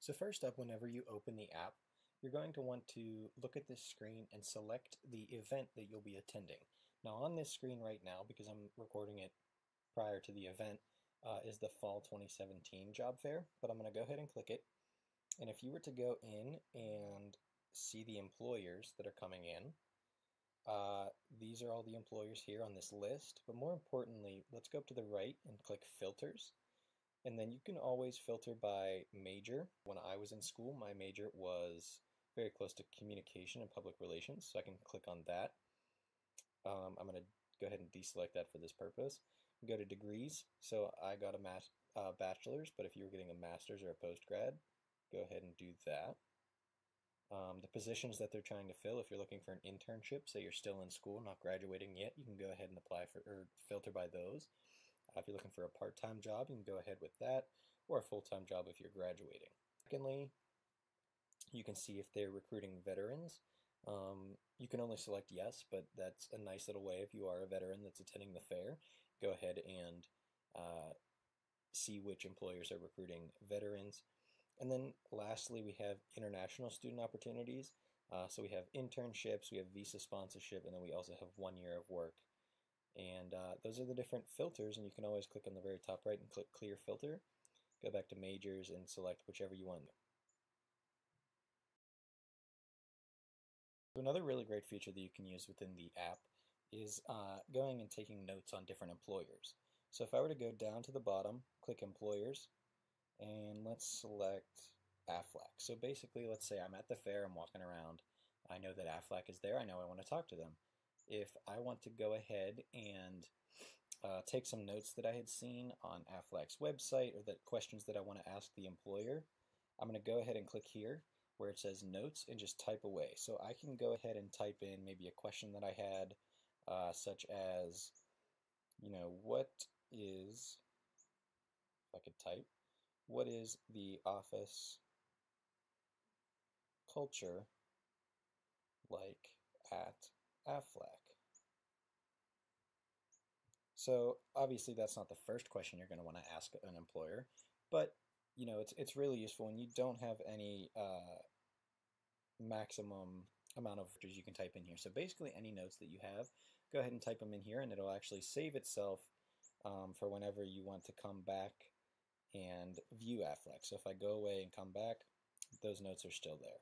So first up, whenever you open the app, you're going to want to look at this screen and select the event that you'll be attending. Now on this screen right now, because I'm recording it prior to the event, uh, is the Fall 2017 job fair, but I'm going to go ahead and click it. And if you were to go in and see the employers that are coming in, uh, these are all the employers here on this list, but more importantly, let's go up to the right and click filters. And then you can always filter by major. When I was in school, my major was very close to communication and public relations, so I can click on that. Um, I'm going to go ahead and deselect that for this purpose. Go to degrees. So I got a mas uh, bachelor's, but if you were getting a master's or a postgrad, go ahead and do that. Um, the positions that they're trying to fill, if you're looking for an internship, say you're still in school, not graduating yet, you can go ahead and apply for or filter by those. If you're looking for a part-time job, you can go ahead with that, or a full-time job if you're graduating. Secondly, you can see if they're recruiting veterans. Um, you can only select yes, but that's a nice little way if you are a veteran that's attending the fair. Go ahead and uh, see which employers are recruiting veterans. And then lastly, we have international student opportunities. Uh, so we have internships, we have visa sponsorship, and then we also have one year of work and uh, those are the different filters, and you can always click on the very top right and click Clear Filter. Go back to Majors and select whichever you want. So another really great feature that you can use within the app is uh, going and taking notes on different employers. So if I were to go down to the bottom, click Employers, and let's select AFLAC. So basically, let's say I'm at the fair, I'm walking around, I know that AFLAC is there, I know I want to talk to them if I want to go ahead and uh, take some notes that I had seen on AFLAC's website or the questions that I want to ask the employer, I'm going to go ahead and click here where it says notes and just type away. So I can go ahead and type in maybe a question that I had, uh, such as, you know, what is, if I could type, what is the office culture like at AFLAC. So obviously that's not the first question you're going to want to ask an employer, but you know it's it's really useful when you don't have any uh, maximum amount of you can type in here. So basically any notes that you have, go ahead and type them in here and it'll actually save itself um, for whenever you want to come back and view AFLAC. So if I go away and come back, those notes are still there.